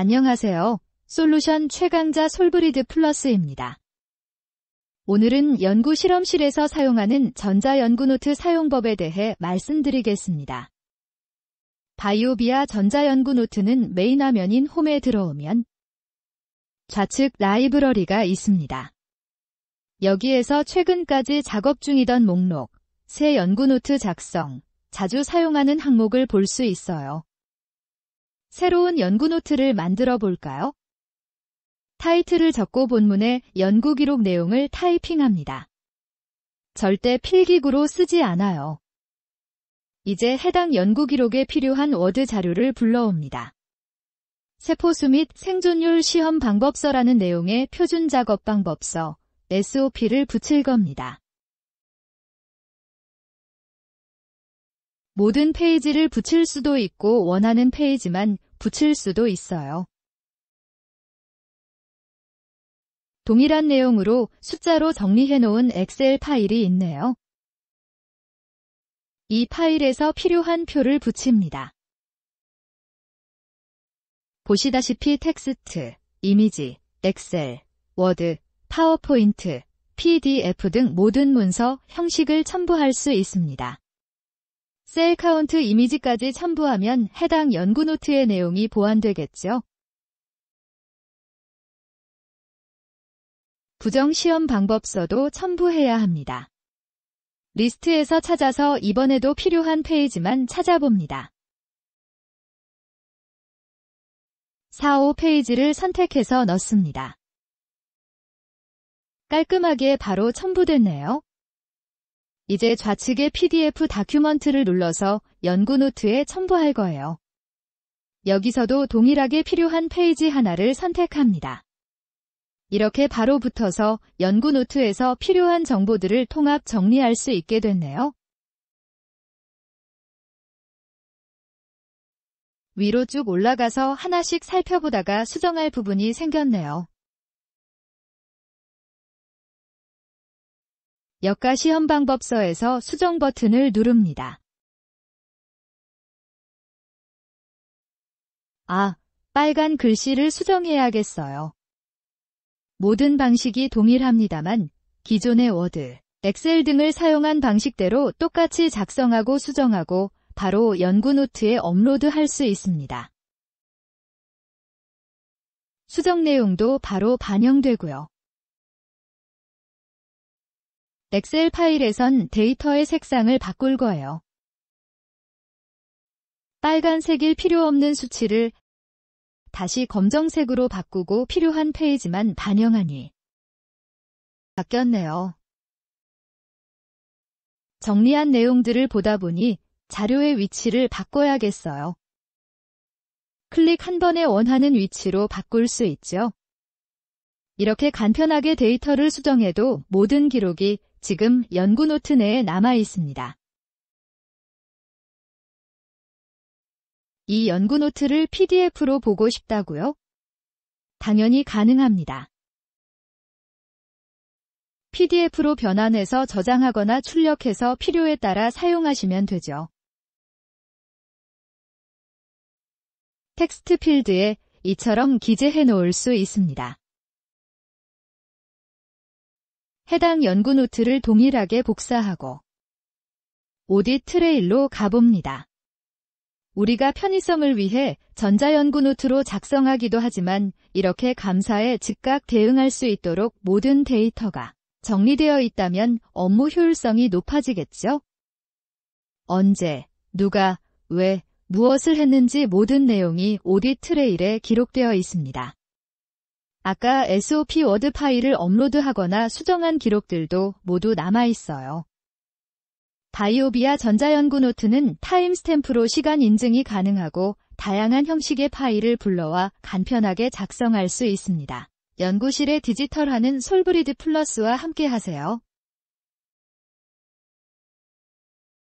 안녕하세요. 솔루션 최강자 솔브리드 플러스입니다. 오늘은 연구 실험실에서 사용하는 전자연구노트 사용법에 대해 말씀드리겠습니다. BIOVIA 전자연구노트는 메인 화면인 홈에 들어오면 좌측 라이브러리가 있습니다. 여기에서 최근까지 작업 중이던 목록, 새 연구노트 작성, 자주 사용하는 항목을 볼 수 있어요. 새로운 연구 노트를 만들어 볼까요? 타이틀을 적고 본문의 연구 기록 내용을 타이핑합니다. 절대 필기구로 쓰지 않아요. 이제 해당 연구 기록에 필요한 Word 자료를 불러옵니다. 세포수 및 생존율 시험 방법서라는 내용의 표준 작업 방법서 SOP를 붙일 겁니다. 모든 페이지를 붙일 수도 있고 원하는 페이지만 붙일 수도 있어요. 동일한 내용으로 숫자로 정리해 놓은 Excel 파일이 있네요. 이 파일에서 필요한 표를 붙입니다. 보시다시피 텍스트, 이미지, Excel, Word, PowerPoint, PDF 등 모든 문서, 형식을 첨부할 수 있습니다. cell count 이미지까지 첨부하면 해당 연구 노트의 내용이 보완되겠죠. 부정 시험 방법서도 첨부해야 합니다. 리스트에서 찾아서 이번에도 필요한 페이지만 찾아봅니다. 4, 5페이지를 선택해서 넣습니다. 깔끔하게 바로 첨부됐네요. 이제 좌측의 PDF document를 눌러서 연구 노트에 첨부할 거예요. 여기서도 동일하게 필요한 페이지 하나를 선택합니다. 이렇게 바로 붙어서 연구 노트에서 필요한 정보들을 통합 정리할 수 있게 됐네요. 위로 쭉 올라가서 하나씩 살펴보다가 수정할 부분이 생겼네요. 역가 시험 방법서에서 수정 버튼을 누릅니다. 아, 빨간 글씨를 수정해야겠어요. 모든 방식이 동일합니다만 기존의 워드, 엑셀 등을 사용한 방식대로 똑같이 작성하고 수정하고 바로 연구 노트에 업로드할 수 있습니다. 수정 내용도 바로 반영되고요. 엑셀 파일에선 데이터의 색상을 바꿀 거예요. 빨간색일 필요 없는 수치를 다시 검정색으로 바꾸고 필요한 페이지만 반영하니 바뀌었네요. 정리한 내용들을 보다 보니 자료의 위치를 바꿔야겠어요. 클릭 한 번에 원하는 위치로 바꿀 수 있죠. 이렇게 간편하게 데이터를 수정해도 모든 기록이 지금 연구 노트 내에 남아 있습니다. 이 연구 노트를 PDF로 보고 싶다고요? 당연히 가능합니다. PDF로 변환해서 저장하거나 출력해서 필요에 따라 사용하시면 되죠. text field에 이처럼 기재해 놓을 수 있습니다. 해당 연구 노트를 동일하게 복사하고 audit trail로 가봅니다. 우리가 편의성을 위해 전자연구 노트로 작성하기도 하지만 이렇게 감사에 즉각 대응할 수 있도록 모든 데이터가 정리되어 있다면 업무 효율성이 높아지겠죠? 언제, 누가, 왜, 무엇을 했는지 모든 내용이 audit trail에 기록되어 있습니다. 아까 SOP 워드 파일을 업로드하거나 수정한 기록들도 모두 남아 있어요. BIOVIA 전자연구 노트는 timestamp로 시간 인증이 가능하고 다양한 형식의 파일을 불러와 간편하게 작성할 수 있습니다. 연구실의 디지털화는 솔브리드 플러스와 함께 하세요.